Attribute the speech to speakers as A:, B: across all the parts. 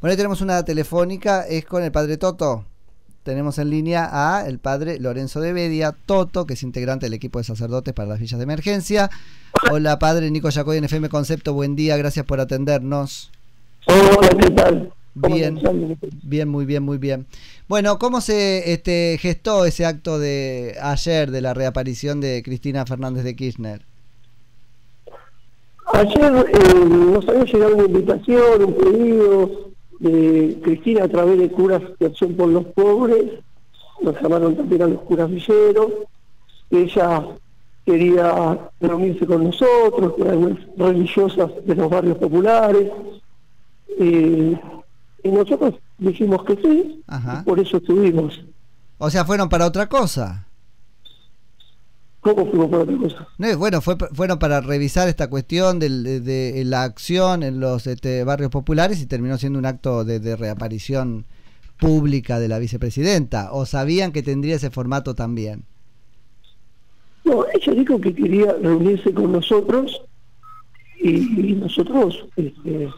A: Bueno, ahí tenemos una telefónica, es con el padre Toto. Tenemos en línea a el padre Lorenzo de Bedia, Toto, que es integrante del equipo de sacerdotes para las villas de emergencia. Hola, padre Nico Yacoy en FM Concepto, buen día, gracias por atendernos.
B: Hola, ¿qué tal?
A: Bien, bien, muy bien, muy bien. Bueno, ¿cómo se este, gestó ese acto de ayer de la reaparición de Cristina Fernández de Kirchner?
B: Ayer eh, nos había llegado una invitación, un pedido de Cristina a través de curas de acción por los pobres, nos llamaron también a los curas villeros, ella quería reunirse con nosotros, con algunas religiosas de los barrios populares, eh, y nosotros dijimos que sí, por eso estuvimos.
A: O sea, fueron para otra cosa.
B: ¿Cómo fuimos para otra cosa?
A: No, bueno, fue, fueron para revisar esta cuestión de, la acción en los este, barrios populares y terminó siendo un acto de, reaparición pública de la vicepresidenta. ¿O sabían que tendría ese formato también?
B: No, ella dijo que quería reunirse con nosotros y, nosotros este,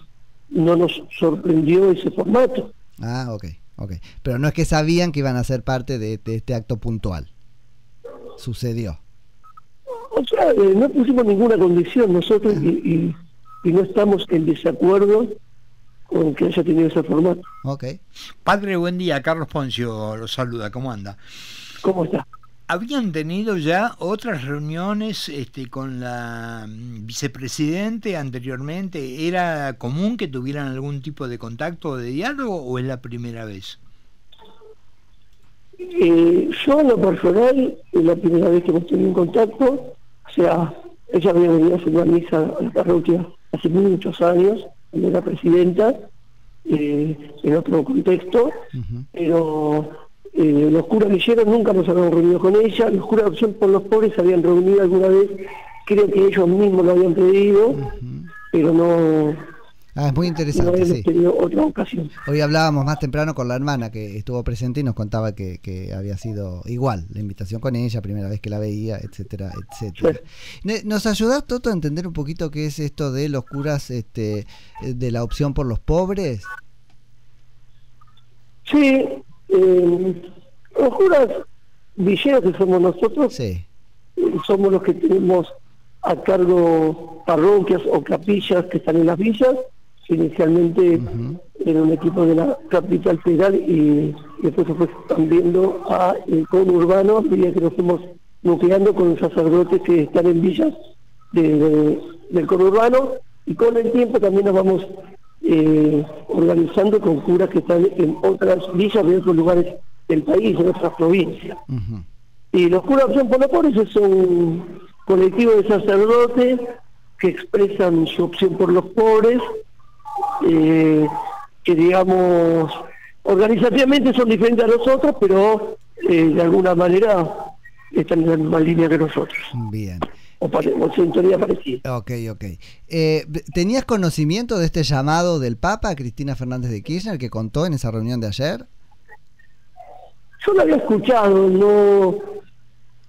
B: no nos sorprendió ese formato.
A: Ah, ok, ok. Pero no es que sabían que iban a ser parte de este acto puntual. Sucedió.
B: O sea, eh, no pusimos ninguna condición nosotros y, no estamos en desacuerdo con que haya tenido ese formato.
C: Ok. Padre, buen día. Carlos Poncio lo saluda. ¿Cómo anda?
B: ¿Cómo está?
C: ¿Habían tenido ya otras reuniones este, con la mm, vicepresidente anteriormente? ¿Era común que tuvieran algún tipo de contacto o de diálogo o es la primera vez?
B: Eh, yo en lo personal es la primera vez que hemos tenido un contacto. O sea, ella había venido a una misa a la parroquia hace muchos años, cuando era presidenta, eh, en otro contexto, pero eh, los curas villeros nunca nos habían reunido con ella, los curas de opción por los pobres se habían reunido alguna vez, creo que ellos mismos lo habían pedido, pero no,
A: Ah, es muy interesante.
B: sí. otra ocasión.
A: Hoy hablábamos más temprano con la hermana que estuvo presente y nos contaba que, que, había sido igual la invitación con ella, primera vez que la veía, etcétera, etcétera. ¿Nos ayudas, Toto, a entender un poquito qué es esto de los curas este, de la opción por los pobres?
B: Sí, eh, los curas villeros que somos nosotros, sí. somos los que tenemos a cargo parroquias o capillas que están en las villas inicialmente era un equipo de la capital federal y, después se fue expandiendo a el conurbano, diría que nos fuimos nucleando con los sacerdotes que están en villas del conurbano y con el tiempo también nos vamos eh, organizando con curas que están en otras villas de otros lugares del país, en otras provincias. Y los curas son por los son un colectivo de sacerdotes que expresan su opción por los pobres eh, que digamos organizativamente son diferentes a nosotros, pero eh, de alguna manera están en la misma línea que nosotros.
A: Bien.
B: O, en sintonía parecida.
A: Ok, ok. Eh, ¿Tenías conocimiento de este llamado del Papa, Cristina Fernández de Kirchner, que contó en esa reunión de ayer?
B: Yo lo había escuchado, no,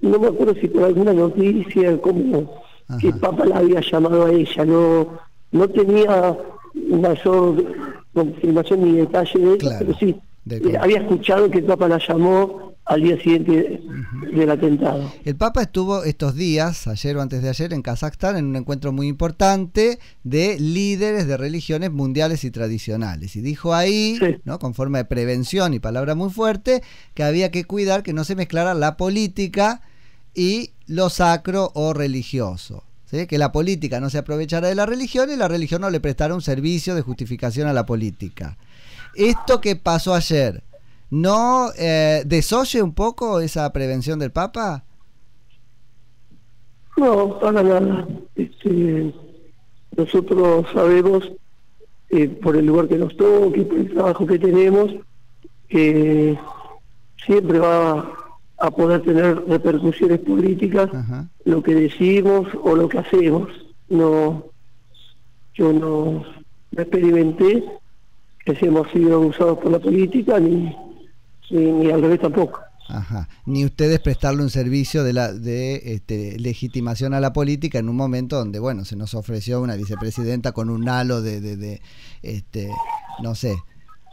B: no me acuerdo si por alguna noticia, como que el Papa la había llamado a ella, no, no tenía mayor confirmación ni detalle de eso, pero sí, eh, había escuchado que el Papa la llamó al día siguiente del atentado.
A: El Papa estuvo estos días, ayer o antes de ayer, en Kazajstán en un encuentro muy importante de líderes de religiones mundiales y tradicionales. Y dijo ahí, ¿no? con forma de prevención y palabra muy fuerte, que había que cuidar que no se mezclara la política y lo sacro o religioso que la política no se aprovechara de la religión y la religión no le prestara un servicio de justificación a la política. Esto que pasó ayer, ¿no eh, desoye un poco esa prevención del Papa?
B: No, para nada. Este, nosotros sabemos, eh, por el lugar que nos y por el trabajo que tenemos, que siempre va a poder tener repercusiones políticas lo que decimos o lo que hacemos. No, yo no, experimenté que si hemos sido usados por la política ni, ni, al revés tampoco.
A: Ajá. Ni ustedes prestarle un servicio de la de este, legitimación a la política en un momento donde, bueno, se nos ofreció una vicepresidenta con un halo de, de, de este, no sé,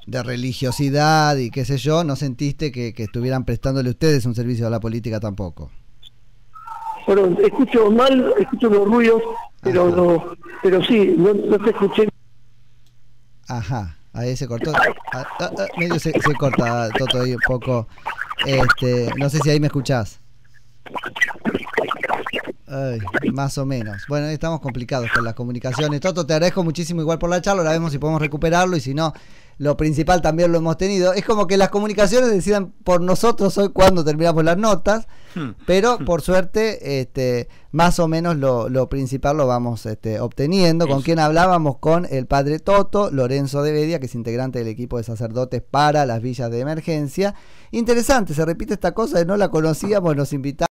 A: de religiosidad y qué sé yo, no sentiste que, estuvieran prestándole ustedes un servicio a la política tampoco.
B: Bueno, escucho mal, escucho los ruidos, pero no, pero sí, no, te escuché.
A: Ajá, ahí se cortó. Ah, ah, ah, medio se, se corta todo ahí un poco. Este, no sé si ahí me escuchás. Más o menos. Bueno, estamos complicados con las comunicaciones. Toto, te agradezco muchísimo igual por la charla. Ahora vemos si podemos recuperarlo y si no, lo principal también lo hemos tenido. Es como que las comunicaciones decidan por nosotros hoy cuando terminamos las notas, hmm. pero hmm. por suerte, este, más o menos lo, principal lo vamos este, obteniendo. Con quien hablábamos con el padre Toto, Lorenzo de Bedia, que es integrante del equipo de sacerdotes para las villas de emergencia. Interesante, se repite esta cosa, no la conocíamos, nos invitamos.